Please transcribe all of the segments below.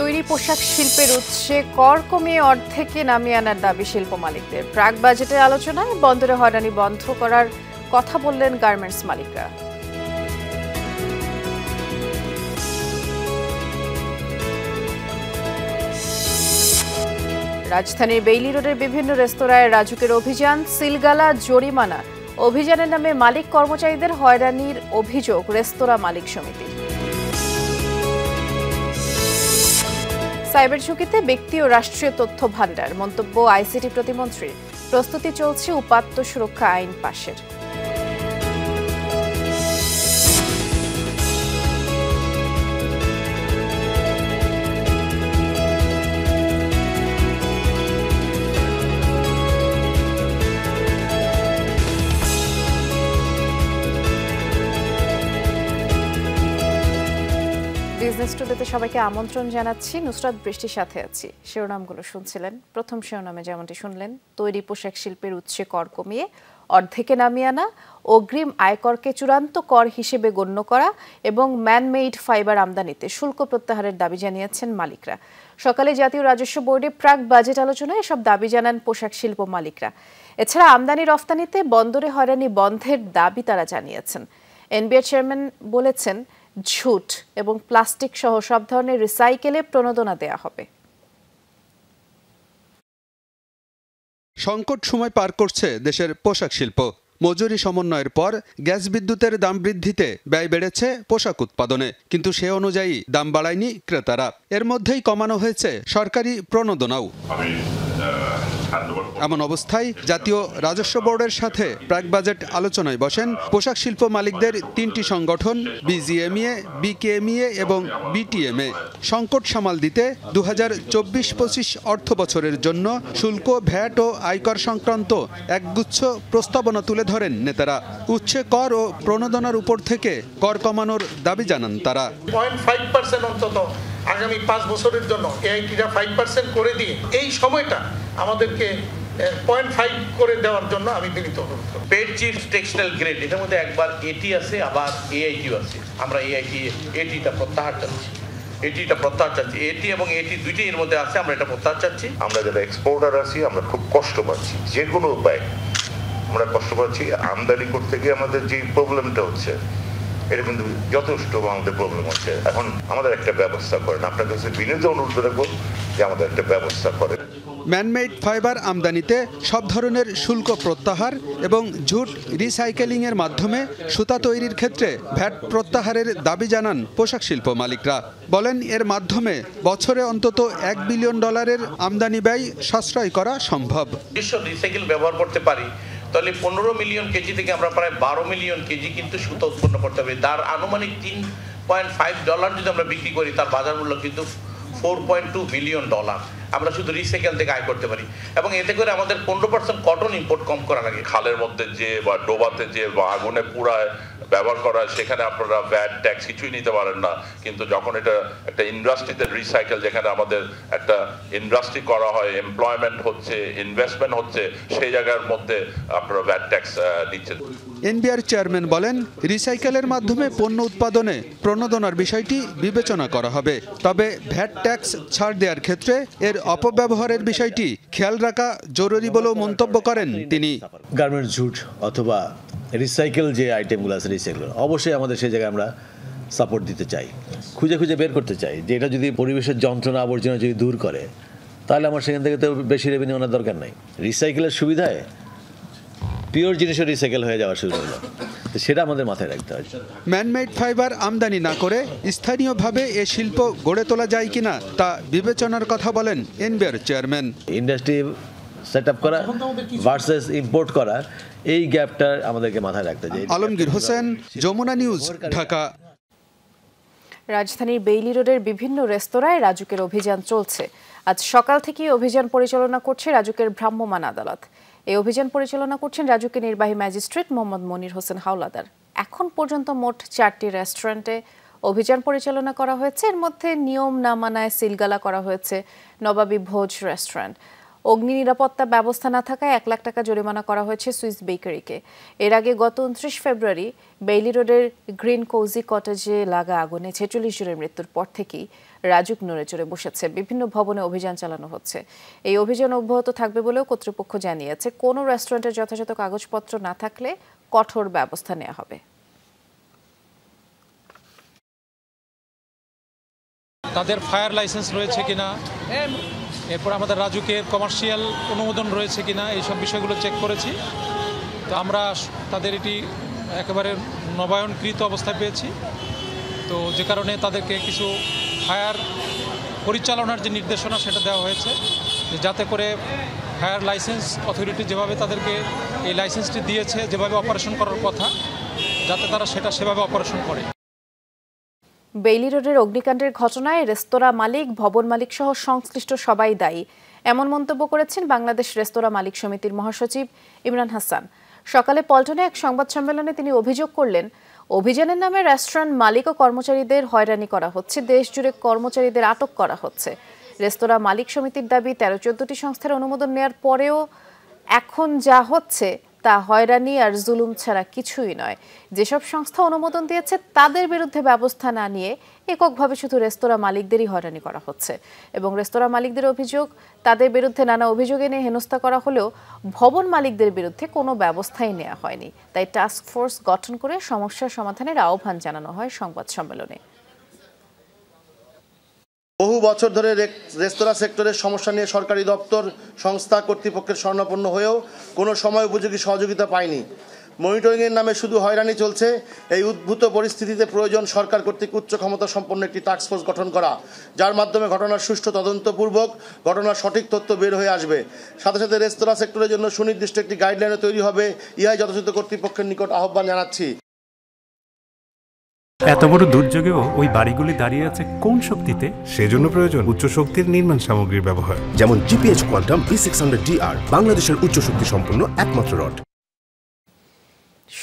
তৈরি পোশাক শিল্পের উৎসে কর কমিয়ে অর্ধেকে নামিয়ে আনার দাবি শিল্প মালিকদের। প্রাক বাজেটের আলোচনায় বন্দরে হয়রানি বন্ধ করার কথা বললেন গার্মেন্টস মালিকরা। রাজধানীর বেইলি রোডের বিভিন্ন রেস্তোরাঁয় রাজুকের অভিযান, সিলগালা জরিমানা। অভিযানের নামে মালিক কর্মচারীদের হয়রানির অভিযোগ রেস্তোরাঁ মালিক সমিতির। সাইবার ঝুঁকিতে ব্যক্তি ও রাষ্ট্রীয় তথ্য ভাণ্ডার, মন্তব্য আইসিটি প্রতিমন্ত্রীর। প্রস্তুতি চলছে উপাত্ত সুরক্ষা আইন পাশের। বিজনেস টুডেতে সবাইকে আমন্ত্রণ জানাচ্ছি। নুসরাত বৃষ্টির সাথে আছি। শিরোনামগুলো শুনছিলেন। প্রথম শিরোনামে যেমনটি শুনলেন, তৈরি পোশাক শিল্পের উৎসে কর কমিয়ে অর্ধেকে নামিয়ে আনা, অগ্রিম আয়করকে চূড়ান্ত কর হিসেবে গণ্য করা এবং ম্যানমেইড ফাইবার আমদানিতে শুল্ক প্রত্যাহারের দাবি জানিয়েছেন মালিকরা। সকালে জাতীয় রাজস্ব বোর্ডে প্রাক বাজেট আলোচনায় এসব দাবি জানান পোশাক শিল্প মালিকরা। এছাড়া আমদানি রফতানিতে বন্দরে হয়রানি বন্ধের দাবি তারা জানিয়েছেন। এনবিআর চেয়ারম্যান বলেছেন ঝুট এবং প্লাস্টিক সহ সব ধরনের রিসাইকেলে প্রণোদনা দেয়া হবে। সংকট সময় পার করছে দেশের পোশাক শিল্প। মজুরি সমন্বয়ের পর গ্যাস বিদ্যুতের দাম বৃদ্ধিতে ব্যয় বেড়েছে পোশাক উৎপাদনে কিন্তু সে অনুযায়ী দাম বাড়ায়নি ক্রেতারা। এর মধ্যেই কমানো হয়েছে সরকারি প্রণোদনাও। এমন অবস্থায় জাতীয় রাজস্ব বোর্ডের সাথে প্রাক বাজেট আলোচনায় বসেন পোশাক শিল্প মালিকদের তিনটি সংগঠন, বিজিএমইএ, বিকেএমইএ এবং বিটিএমএ। সংকট সামাল দিতে দু হাজার চব্বিশ পঁচিশ অর্থ বছরের জন্য শুল্ক, ভ্যাট ও আয়কর সংক্রান্ত একগুচ্ছ প্রস্তাবনা তুলে ধরেন নেতারা। উচ্ছে কর ও প্রণোদনার উপর থেকে কর কমানোর দাবি জানান তারা। আগামী পাঁচ বছরের জন্য এআইটিটা ফাইভ পার্সেন্ট করে দিয়ে এই সময়টা আমাদেরকে পয়েন্ট ফাইভ করে দেওয়ার জন্য আমি বিনীত অনুরোধ করব পেড চিপস টেক্সটাইল গ্রেড এটার মধ্যে একবার এটি আছে আবার এআইটিও আছে। আমরা এআইটি এটিটা প্রত্যাহার চাচ্ছি। এটিটা প্রত্যাহার চাচ্ছি। এটি এবং এটি দুইটি এর মধ্যে আছে আমরা এটা প্রত্যাহার চাচ্ছি। আমরা যারা এক্সপোর্টার আছি আমরা খুব কষ্ট পাচ্ছি। যে কোনো উপায় আমরা কষ্ট পাচ্ছি। আমদানি করতে গিয়ে আমাদের যে প্রবলেমটা হচ্ছে এটা কিন্তু যথেষ্ট আমাদের প্রবলেম হচ্ছে। এখন আমাদের একটা ব্যবস্থা করেন। আপনার কাছে বিনীত অনুরোধ রাখব যে আমাদের একটা ব্যবস্থা করেন। ম্যানমেড ফাইবার আমদানিতে সব ধরনের শুল্ক প্রত্যাহার এবং ঝুট রিসাইকেলিংয়ের মাধ্যমে সুতা তৈরির ক্ষেত্রে ভ্যাট প্রত্যাহারের দাবি জানান পোশাক শিল্প মালিকরা। বলেন, এর মাধ্যমে বছরে অন্তত এক বিলিয়ন ডলারের আমদানি ব্যয় সাশ্রয় করা সম্ভব। রিসাইকেল ব্যবহার করতে পারি, তাহলে পনেরো মিলিয়ন কেজি থেকে আমরা প্রায় বারো মিলিয়ন কেজি কিন্তু সুতা উৎপন্ন করতে পারি। তার আনুমানিক তিন পয়েন্ট ফাইভ ডলার যদি আমরা বিক্রি করি, তার বাজার মূল্য কিন্তু four point two billion dollar. আমরা শুধু রিসাইকেল থেকে আয় করতে পারি। এবং এতে করে আমাদের পনেরো পার্সেন্ট কটন ইম্পোর্ট কম করা লাগে। খালের মধ্যে যে বা ডোবাতে যে বা আগুনে পুরায় ব্যবহার করা হয় সেখানে আপনারা ভ্যাট ট্যাক্স কিছুই নিতে পারেন না। কিন্তু যখন এটা একটা ইন্ডাস্ট্রিতে রিসাইকেল যেখানে আমাদের একটা ইন্ডাস্ট্রি করা হয় এমপ্লয়মেন্ট হচ্ছে ইনভেস্টমেন্ট হচ্ছে সেই জায়গার মধ্যে আপনারা ভ্যাট ট্যাক্স দিচ্ছেন এনবিআর চেয়ারম্যান বলেন রিসাইকেলের মাধ্যমে পণ্য উৎপাদনে প্রণোদনার বিষয়টি বিবেচনা করা হবে। তবে ভ্যাট ট্যাক্স ছাড় দেওয়ার ক্ষেত্রে এর অপব্যবহারের বিষয়টি খেয়াল রাখা জরুরি বলেও মন্তব্য করেন তিনি। গার্মেন্টস ঝুট অথবা রিসাইকেল যে আইটেমগুলো আছে রিসাইকেল অবশ্যই আমাদের সেই জায়গায় আমরা সাপোর্ট দিতে চাই। খুঁজে খুঁজে বের করতে চাই। যে এটা যদি পরিবেশের যন্ত্রণা আবর্জনা যদি দূর করে তাহলে আমার সেখান থেকে তো বেশি রেভিনিউ আনার দরকার নাই। রিসাইকেলের সুবিধায় পিওর জিনিসও রিসাইকেল হয়ে যাওয়ার সুবিধা হলো। তো সেটা আমাদের মাথায় রাখতে হয়। ম্যানমেড ফাইবার আমদানি না করে স্থানীয়ভাবে এ শিল্প গড়ে তোলা যায় কিনা তা বিবেচনার কথা বলেন NBR chairman industry set up করা ভার্সেস ইম্পোর্ট করা এই গ্যাপটা আমাদেরকে মাথায় রাখতে চাই আলমগীর হোসেন যমুনা নিউজ ঢাকা। রাজধানীর বেইলি রোডের বিভিন্ন রেস্তোরাঁয় রাজুকের অভিযান চলছে। আজ সকাল থেকে অভিযান পরিচালনা করছে রাজুকের ভ্রাম্যমাণ আদালত। এই অভিযান পরিচালনা করছেন রাজুকের নির্বাহী ম্যাজিস্ট্রেট মোহাম্মদ মনির হোসেন হাওলাদার। এখন পর্যন্ত মোট চারটি রেস্টুরেন্টে অভিযান পরিচালনা করা হয়েছে। এর মধ্যে নিয়ম না মানায় সিলগালা করা হয়েছে নবাবী ভোজ রেস্টুরেন্ট। অগ্নি নিরাপত্তা ব্যবস্থা না থাকায় এক লাখ টাকা জরিমানা করা হয়েছে সুইস বেকারিকে। এর আগে গত উনত্রিশ ফেব্রুয়ারি বেইলি রোডের গ্রিন কৌজি কটেজে লাগা আগুনে ছেচল্লিশ জনের মৃত্যুর পর থেকেই রাজুক নড়ে চড়ে বসেছে। বিভিন্ন ভবনে অভিযান চালানো হচ্ছে। এই অভিযান অব্যাহত থাকবে বলেও কর্তৃপক্ষ জানিয়েছে। কোনো রেস্টুরেন্টের যথাযথ কাগজপত্র না থাকলে কঠোর ব্যবস্থা নেওয়া হবে। তাদের ফায়ার লাইসেন্স রয়েছে কিনা? এরপর আমাদের রাজুকের কমার্শিয়াল অনুমোদন রয়েছে কিনা এইসব বিষয়গুলো চেক করেছি। তো আমরা তাদের এটি একেবারে নবায়নকৃত অবস্থায় পেয়েছি। তো যে কারণে তাদেরকে কিছু ফায়ার পরিচালনার যে নির্দেশনা সেটা দেওয়া হয়েছে যে যাতে করে ফায়ার লাইসেন্স অথরিটি যেভাবে তাদেরকে এই লাইসেন্সটি দিয়েছে, যেভাবে অপারেশন করার কথা, যাতে তারা সেটা সেভাবে অপারেশন করে। বেইলি রোডের অগ্নিকাণ্ডের ঘটনায় রেস্তোরাঁ মালিক, ভবন মালিক সহ সংশ্লিষ্ট সবাই দায়ী। এমন মন্তব্য করেছেন বাংলাদেশ রেস্তোরাঁ মালিক সমিতির মহাসচিব ইমরান হাসান। সকালে পল্টনে এক সংবাদ সম্মেলনে তিনি অভিযোগ করলেন, অভিযানের নামে রেস্টুরেন্ট মালিক ও কর্মচারীদের হয়রানি করা হচ্ছে দেশ জুড়ে কর্মচারীদের আটক করা হচ্ছে। রেস্তোরাঁ মালিক সমিতির দাবি, তেরো চোদ্দটি সংস্থার অনুমোদন নেয়ার পরেও এখন যা হচ্ছে তা হয়রানি আর জুলুম ছাড়া কিছুই নয়। যেসব সংস্থা অনুমোদন দিয়েছে, তাদের বিরুদ্ধে ব্যবস্থা না নিয়ে এককভাবে শুধু রেস্তোরাঁ মালিকদেরই হয়রানি করা হচ্ছে। এবং রেস্তোরাঁ মালিকদের অভিযোগ, তাদের বিরুদ্ধে নানা অভিযোগ এনে হেনস্থা করা হলেও ভবন মালিকদের বিরুদ্ধে কোনো ব্যবস্থাই নেওয়া হয়নি। তাই টাস্ক ফোর্স গঠন করে সমস্যার সমাধানের আহ্বান জানানো হয় সংবাদ সম্মেলনে। বহু বছর ধরে রেস্তোরাঁ সেক্টরের সমস্যা নিয়ে সরকারি দপ্তর, সংস্থা কর্তৃপক্ষের স্বর্ণাপন্ন হয়েও কোনো সময় উপযোগী সহযোগিতা পায়নি। মনিটরিংয়ের নামে শুধু হয়রানি চলছে, এই উদ্ভূত পরিস্থিতিতে প্রয়োজন সরকার কর্তৃক উচ্চ ক্ষমতা সম্পন্ন একটি টাস্কফোর্স গঠন করা, যার মাধ্যমে ঘটনার সুষ্ঠু তদন্তপূর্বক ঘটনার সঠিক তথ্য বের হয়ে আসবে। সাথে সাথে রেস্তোরাঁ সেক্টরের জন্য সুনির্দিষ্ট একটি গাইডলাইনও তৈরি হবে, ইহাই যথাযথ কর্তৃপক্ষের নিকট আহ্বান জানাচ্ছি। এত বড় দুর্যোগেও ওই বাড়িগুলি দাঁড়িয়ে আছে কোন শক্তিতে? সেজন্য প্রয়োজন উচ্চ শক্তির নির্মাণ সামগ্রীর ব্যবহার। যেমন GPH quantum B six hundred DR বাংলাদেশের উচ্চ শক্তি সম্পন্ন একমাত্র রড।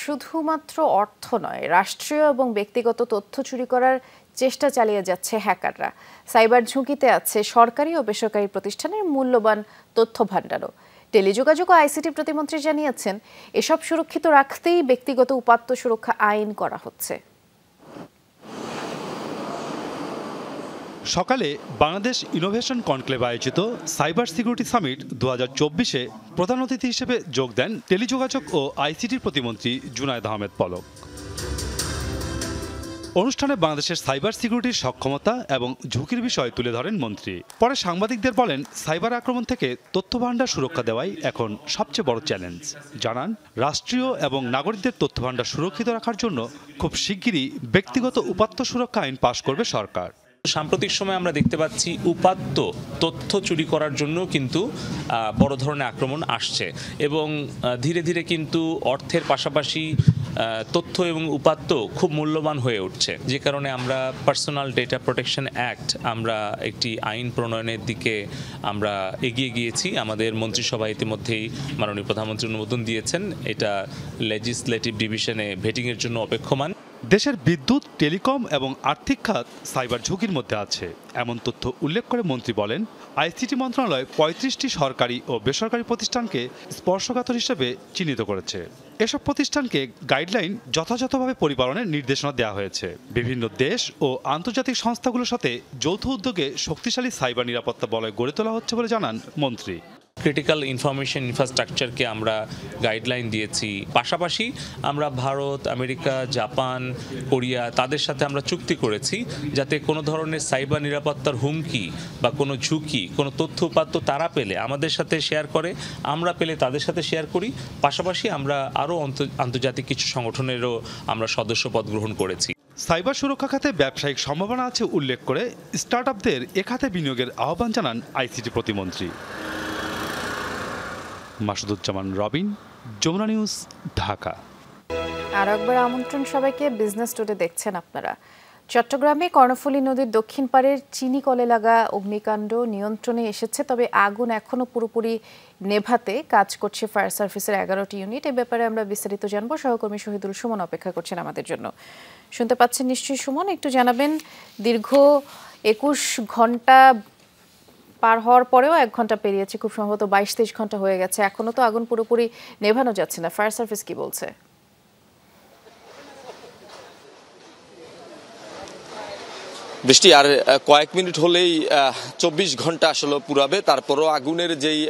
শুধুমাত্র অর্থ নয় রাষ্ট্রীয় এবং ব্যক্তিগত তথ্য চুরি করার চেষ্টা চালিয়ে যাচ্ছে হ্যাকাররা। সাইবার ঝুঁকিতে আছে সরকারি ও বেসরকারি প্রতিষ্ঠানের মূল্যবান তথ্য ভাণ্ডারও টেলিযোগাযোগ ও আইসিটি প্রতিমন্ত্রী জানিয়েছেন এসব সুরক্ষিত রাখতেই ব্যক্তিগত উপাত্ত সুরক্ষা আইন করা হচ্ছে। সকালে বাংলাদেশ ইনোভেশন কনক্লেভ আয়োজিত সাইবার সিকিউরিটি সামিট দু হাজার চব্বিশে প্রধান অতিথি হিসেবে যোগ দেন টেলিযোগাযোগ ও আইসিটির প্রতিমন্ত্রী জুনায়দ আহমেদ পলক। অনুষ্ঠানে বাংলাদেশের সাইবার সিকিউরিটির সক্ষমতা এবং ঝুঁকির বিষয় তুলে ধরেন মন্ত্রী। পরে সাংবাদিকদের বলেন, সাইবার আক্রমণ থেকে তথ্য ভাণ্ডার সুরক্ষা দেওয়াই এখন সবচেয়ে বড় চ্যালেঞ্জ। জানান, রাষ্ট্রীয় এবং নাগরিকদের তথ্য ভাণ্ডার সুরক্ষিত রাখার জন্য খুব শিগগিরই ব্যক্তিগত উপাত্ত সুরক্ষা আইন পাশ করবে সরকার। সাম্প্রতিক সময় আমরা দেখতে পাচ্ছি উপাত্ত তথ্য চুরি করার জন্য কিন্তু বড় ধরনের আক্রমণ আসছে। এবং ধীরে ধীরে কিন্তু অর্থের পাশাপাশি তথ্য এবং উপাত্ত খুব মূল্যবান হয়ে উঠছে। যে কারণে আমরা পার্সোনাল ডেটা প্রোটেকশন অ্যাক্ট আমরা একটি আইন প্রণয়নের দিকে আমরা এগিয়ে গিয়েছি। আমাদের মন্ত্রিসভা ইতিমধ্যেই মাননীয় প্রধানমন্ত্রী অনুমোদন দিয়েছেন। এটা লেজিসলেটিভ ডিভিশনে ভেটিংয়ের জন্য অপেক্ষমান দেশের বিদ্যুৎ, টেলিকম এবং আর্থিক খাত সাইবার ঝুঁকির মধ্যে আছে। এমন তথ্য উল্লেখ করে মন্ত্রী বলেন, আইসিটি মন্ত্রণালয় পঁয়ত্রিশটি সরকারি ও বেসরকারি প্রতিষ্ঠানকে স্পর্শকাতর হিসেবে চিহ্নিত করেছে। এসব প্রতিষ্ঠানকে গাইডলাইন যথাযথভাবে পরিপালনের নির্দেশনা দেওয়া হয়েছে। বিভিন্ন দেশ ও আন্তর্জাতিক সংস্থাগুলোর সাথে যৌথ উদ্যোগে শক্তিশালী সাইবার নিরাপত্তা বলয় গড়ে তোলা হচ্ছে বলে জানান মন্ত্রী। ক্রিটিক্যাল ইনফরমেশন ইনফ্রাস্ট্রাকচারকে আমরা গাইডলাইন দিয়েছি। পাশাপাশি আমরা ভারত, আমেরিকা, জাপান, কোরিয়া তাদের সাথে আমরা চুক্তি করেছি যাতে কোনো ধরনের সাইবার নিরাপত্তার হুমকি বা কোনো ঝুঁকি, কোনো তথ্য উপাত্ত তারা পেলে, আমাদের সাথে শেয়ার করে, আমরা পেলে তাদের সাথে শেয়ার করি। পাশাপাশি আমরা আরও আন্তর্জাতিক কিছু সংগঠনেরও আমরা সদস্য পদ গ্রহণ করেছি। সাইবার সুরক্ষা খাতে ব্যবসায়িক সম্ভাবনা আছে উল্লেখ করে স্টার্ট আপদের এ খাতে বিনিয়োগের আহ্বান জানান আইসিটি প্রতিমন্ত্রী। মাসুদুজ্জামান রবিন, যমুনা নিউজ, ঢাকা। আর একবার আমন্ত্রণ সবাইকে বিজনেস টুডে দেখছেন আপনারা। চট্টগ্রামে কর্ণফুলী নদীর দক্ষিণ পাড়ের চিনি কলে লাগা অগ্নিকাণ্ড নিয়ন্ত্রণে এসেছে, তবে আগুন এখনও পুরোপুরি নেভাতে কাজ করছে ফায়ার সার্ভিসের এগারোটি ইউনিট এ ব্যাপারে আমরা বিস্তারিত জানব। সহকর্মী শহীদুল সুমন অপেক্ষা করছেন আমাদের জন্য। শুনতে পাচ্ছেন নিশ্চয়ই সুমন, একটু জানাবেন, দীর্ঘ একুশ ঘণ্টা পার হওয়ার পরেও এক ঘণ্টা পেরিয়েছে, খুব সম্ভবত বাইশ তেইশ ঘণ্টা হয়ে গেছে। এখনও তো আগুন পুরোপুরি নেভানো যাচ্ছে না। ফায়ার সার্ভিস কি বলছে? বৃষ্টি আর কয়েক মিনিট হলেই চব্বিশ ঘণ্টা আসলে পুরাবে। তারপরও আগুনের যেই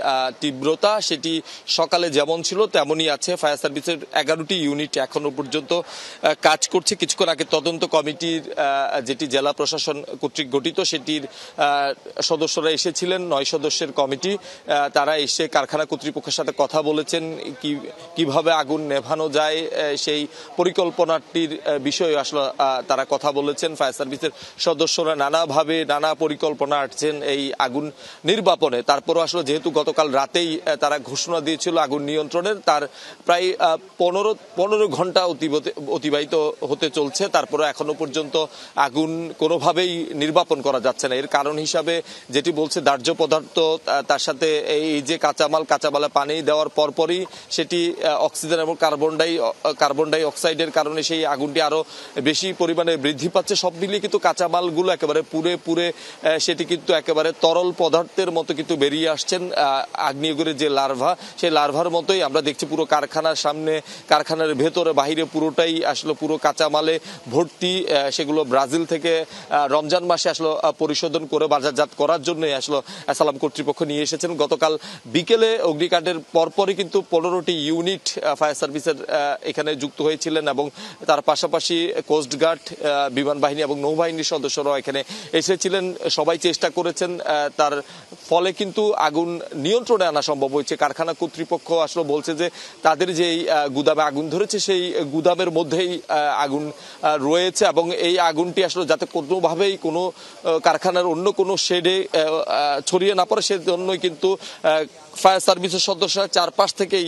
তীব্রতা, সেটি সকালে যেমন ছিল, তেমনই আছে। ফায়ার সার্ভিসের এগারোটি ইউনিট এখনও পর্যন্ত কাজ করছে। কিছুক্ষণ আগে তদন্ত কমিটির যেটি জেলা প্রশাসন কর্তৃক গঠিত, সেটির সদস্যরা এসেছিলেন। নয় সদস্যের কমিটি তারা এসে কারখানা কর্তৃপক্ষের সাথে কথা বলেছেন কি, কীভাবে আগুন নেভানো যায় সেই পরিকল্পনাটির বিষয়ে আসলে তারা কথা বলেছেন। ফায়ার সার্ভিসের সদস্যরা নানাভাবে নানা পরিকল্পনা আটছেন এই আগুন নির্বাপনে। তারপরও আসলে যেহেতু গতকাল রাতেই তারা ঘোষণা দিয়েছিল আগুন নিয়ন্ত্রণের, তার প্রায় পনেরো পনেরো ঘণ্টা অতিবাহিত হতে চলছে। তারপরে এখনও পর্যন্ত আগুন কোনোভাবেই নির্বাপন করা যাচ্ছে না। এর কারণ হিসাবে যেটি বলছে দাহ্য পদার্থ তার সাথে এই যে কাঁচামাল, কাঁচামালে পানি দেওয়ার পরপরই সেটি অক্সিজেন এবং কার্বন ডাই কার্বন ডাই অক্সাইডের কারণে সেই আগুনটি আরও বেশি পরিমাণে বৃদ্ধি পাচ্ছে। সব মিলিয়ে কিন্তু কাঁচামালগুলো একেবারে পুরে পুরে সেটি কিন্তু একেবারে তরল পদার্থের মতো কিন্তু বেরিয়ে আসছেন আহ, আগ্নেয়গিরির যে লার্ভা সেই লার্ভার মতোই আমরা দেখছি পুরো কারখানার সামনে কারখানার ভেতরে বাহিরে পুরোটাই আসলে পুরো কাঁচামালে ভর্তি সেগুলো ব্রাজিল থেকে রমজান মাসে আসলে পরিশোধন করে বাজারজাত করার জন্য আসলে সালাম কর্তৃপক্ষ নিয়ে এসেছেন। গতকাল বিকেলে অগ্নিকাণ্ডের পরপরই কিন্তু পনেরোটি ইউনিট ফায়ার সার্ভিসের এখানে যুক্ত হয়েছিলেন এবং তার পাশাপাশি কোস্টগার্ড বিমান বাহিনী এবং নৌবাহিনীর সদস্যরাও এখানে এসেছিলেন। সবাই চেষ্টা করেছেন তার ফলে কিন্তু আগুন নিয়ন্ত্রণে আনা সম্ভব হয়েছে। কারখানা কর্তৃপক্ষ আসলে বলছে যে তাদের যে এই, আহ, গুদামে আগুন ধরেছে সেই গুদামের মধ্যেই আগুন রয়েছে এবং এই আগুনটি আসলে যাতে কোনোভাবেই কোনো কারখানার অন্য কোনো শেডে ছড়িয়ে না পড়ে সেজন্যই কিন্তু ফায়ার সার্ভিসের সদস্যরা চারপাশ থেকেই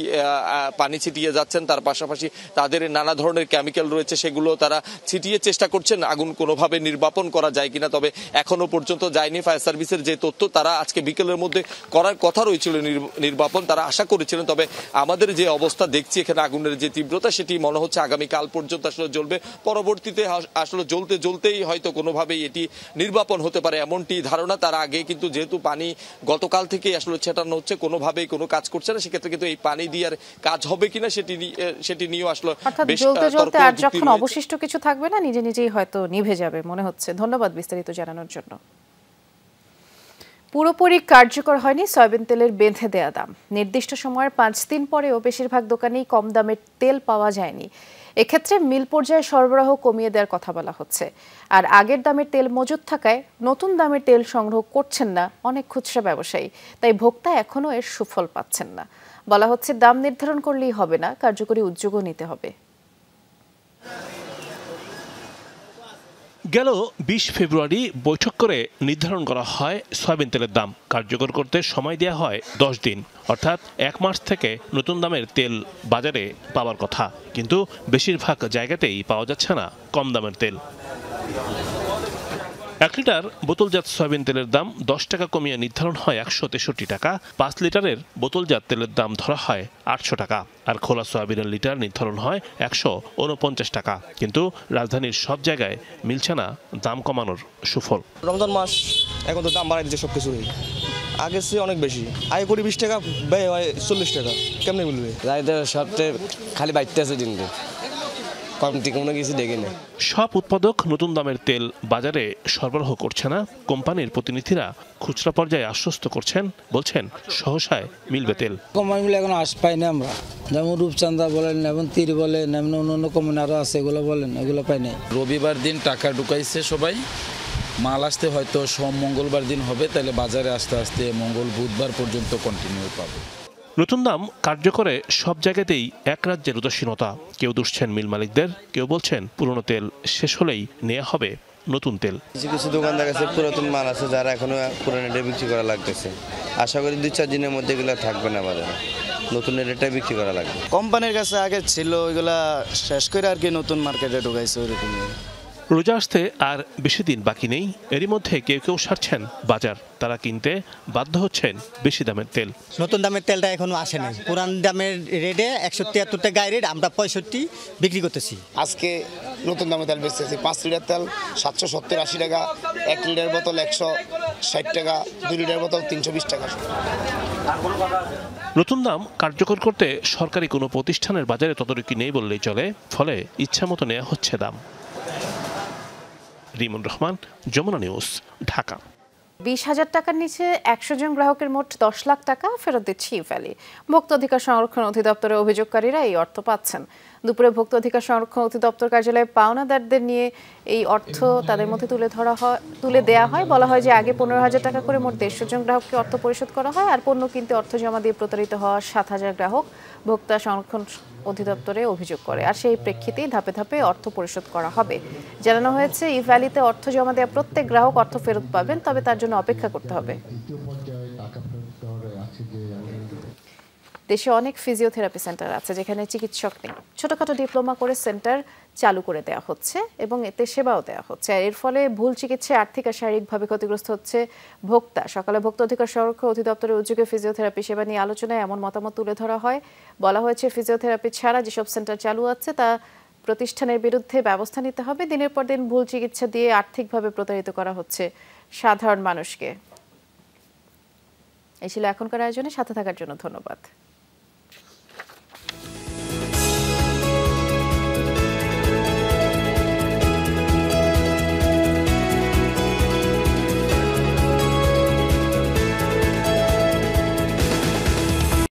পানি ছিটিয়ে যাচ্ছেন। তার পাশাপাশি তাদের নানা ধরনের কেমিক্যাল রয়েছে সেগুলো তারা ছিটিয়ে চেষ্টা করছেন। আগুন কোনোভাবে নির্বাপন করা যায় কিনা তবে এখনও পর্যন্ত যায়নি ফায়ার সার্ভিসের যে তথ্য তারা আজকে বিকেলের মধ্যে করার কথা রয়েছিল নির্বাপন তারা আশা করেছিলেন তবে আমাদের যে অবস্থা দেখছি এখানে আগুনের যে তীব্রতা সেটি মনে হচ্ছে আগামীকাল পর্যন্ত আসলে জ্বলবে। পরবর্তীতে আসলে জ্বলতে জ্বলতেই হয়তো কোনোভাবেই এটি নির্বাপন হতে পারে এমনটি ধারণা। তার আগে কিন্তু যেহেতু পানি গতকাল থেকে আসলে ছেটানো হচ্ছে কোনোভাবেই কোনো কাজ করছে না সেক্ষেত্রে কিন্তু এই পানি দিয়ে আর কাজ হবে কিনা সেটি সেটি নিয়েও আসলে জ্বলতে জ্বলতে আর যখন অবশিষ্ট কিছু থাকবে না নিজে নিজেই হয়তো নিভে যাবে মনে হচ্ছে। ধন্যবাদ বিস্তারিত জানানোর জন্য। পুরোপুরি কার্যকর হয়নি সয়াবিন তেলের বেঁধে দেয়া দাম। নির্দিষ্ট সময়ের পাঁচ দিন পরেও বেশিরভাগ দোকানেই কম দামের তেল পাওয়া যায়নি। এক্ষেত্রে মিল পর্যায়ে সরবরাহ কমিয়ে দেওয়ার কথা বলা হচ্ছে। আর আগের দামের তেল মজুদ থাকায় নতুন দামের তেল সংগ্রহ করছেন না অনেক খুচরা ব্যবসায়ী। তাই ভোক্তা এখনও এর সুফল পাচ্ছেন না। বলা হচ্ছে দাম নির্ধারণ করলেই হবে না, কার্যকরী উদ্যোগও নিতে হবে। গেল বিশ ফেব্রুয়ারি, বৈঠক করে নির্ধারণ করা হয় সয়াবিন তেলের দাম। কার্যকর করতে সময় দেওয়া হয় দশ দিন। অর্থাৎ এক মাস থেকে নতুন দামের তেল বাজারে পাওয়ার কথা। কিন্তু বেশিরভাগ জায়গাতেই পাওয়া যাচ্ছে না কম দামের তেল। এক লিটার বোতলজাত সয়াবিন তেলের দাম দশ টাকা কমিয়ে নির্ধারণ হয় একশো তেষট্টি টাকা। পাঁচ লিটারের বোতলজাত তেলের দাম ধরা হয় আটশো টাকা। আর খোলা সয়াবিনের লিটার নির্ধারণ হয় একশো উনপঞ্চাশ টাকা। কিন্তু রাজধানীর সব জায়গায় মিলছে না দাম কমানোর সুফল। রমজান মাস এখন তো দাম বাড়াই দিচ্ছে সব কিছুরই আগের চেয়ে অনেক বেশি। আয় করি বিশ টাকা ব্যয় হয় চল্লিশ টাকা। কেমনে মিলবে? সপ্তাহে খালি বাইতে আছে দিন দিন কম থেকে কোনো কিছু দেখি না সব উৎপাদক নতুন দামের তেল বাজারে সরবরাহ করছে না। কোম্পানির প্রতিনিধিরা খুচরা পর্যায়ে আশ্বস্ত করছেন বলছেন সহসায় মিলবে তেল। কোম্পানি মিলে এখন আশ পাই না আমরা। যেমন রূপচান্দা বলেন এবং তীর বলেন এমন অন্য অন্য কোম্পানি আরও আছে এগুলো বলেন এগুলো পাই নাই। রবিবার দিন টাকা ঢুকাইছে সবাই। মাল আসতে হয়তো সোম মঙ্গলবার দিন হবে তাহলে বাজারে আস্তে আস্তে মঙ্গল বুধবার পর্যন্ত কন্টিনিউ পাবে। নতুন দাম কার্যকরে সব জায়গাতেই এক রাজ্যের উদাসীনতা। কেউ দুষছেন মিল মালিকদের কেউ বলছেন পুরনো তেল শেষ হলেই নেওয়া হবে নতুন তেল। কিছু কিছু দোকানদার কাছে পুরাতন মাল আছে যারা এখনও পুরানো রেটে বিক্রি করা লাগতেছে। আশা করি দুই চার দিনের মধ্যে এগুলো থাকবে না বাজারে। নতুন রেটে বিক্রি করা লাগবে। কোম্পানির কাছে আগে ছিল ওইগুলা শেষ করে আর কি নতুন মার্কেটে ঢুকাইছে ওইরকম রোজা আসতে আর বেশি দিন বাকি নেই এরই মধ্যে কেউ কেউ সারছেন বাজার। তারা কিনতে বাধ্য হচ্ছেন বেশি দামের তেল। নতুন দামের তেলটা এখনও আসে নাই। পুরান দামের রেটে একশো তিয়াত্তর টাকা রেট আমরা পঁয়ষট্টি বিক্রি করতেছি। আজকে নতুন দামে তেল বেচতেছি পাঁচ লিটার তেল সাতশো সত্তর আশি টাকা এক লিটার বোতল একশো ষাট টাকা দুই লিটার বোতল তিনশো বিশ টাকা। নতুন দাম কার্যকর করতে সরকারি কোনো প্রতিষ্ঠানের বাজারে তদারকি নেই বললেই চলে ফলে ইচ্ছামতো নেওয়া হচ্ছে দাম। রিমন রহমান, যমুনা নিউজ, ঢাকা। বিশ হাজার টাকার নিচে একশো জন গ্রাহকের মোট দশ লাখ টাকা ফেরত দিচ্ছে ইভ্যালি ভোক্তা অধিকার সংরক্ষণ অধিদপ্তরের অভিযোগকারীরা এই অর্থ পাচ্ছেন। দুপুরে ভোক্তা অধিকার সংরক্ষণ অধিদপ্তর কার্যালয়ে পাওনাদারদের নিয়ে এই অর্থ তাদের মধ্যে তুলে ধরা হয় তুলে দেওয়া হয়। বলা হয় যে আগে পনেরো হাজার টাকা করে মোট দেড়শো জন গ্রাহককে অর্থ পরিশোধ করা হয় আর পণ্য কিনতে অর্থ জমা দিয়ে প্রতারিত হওয়া সাত হাজার গ্রাহক ভোক্তা সংরক্ষণ অধিদপ্তরে অভিযোগ করে। আর সেই প্রেক্ষিতেই ধাপে ধাপে অর্থ পরিশোধ করা হবে। জানানো হয়েছে ই ভ্যালিতে অর্থ জমা দেওয়া প্রত্যেক গ্রাহক অর্থ ফেরত পাবেন তবে তার জন্য অপেক্ষা করতে হবে। দেশে অনেক ফিজিওথেরাপি সেন্টার আছে যেখানে চিকিৎসক নেই। ছোটখাটো ডিপ্লোমা করে সেন্টার চালু করে দেওয়া হচ্ছে এবং এতে সেবাও দেওয়া হচ্ছে। এর ফলে ভুল চিকিৎসায় আর্থিক আর শারীরিকভাবে ক্ষতিগ্রস্ত হচ্ছে ভোক্তা। সকালে ভোক্তা অধিকার সংরক্ষণ অধিদপ্তরের উদ্যোগে ফিজিওথেরাপি সেবা নিয়ে আলোচনায় এমন মতামত তুলে ধরা হয়। বলা হয়েছে ফিজিওথেরাপি ছাড়া যেসব সেন্টার চালু আছে তা প্রতিষ্ঠানের বিরুদ্ধে ব্যবস্থা নিতে হবে। দিনের পর দিন ভুল চিকিৎসা দিয়ে আর্থিকভাবে প্রতারিত করা হচ্ছে সাধারণ মানুষকে। এই ছিল এখনকার আয়োজনে। সাথে থাকার জন্য ধন্যবাদ।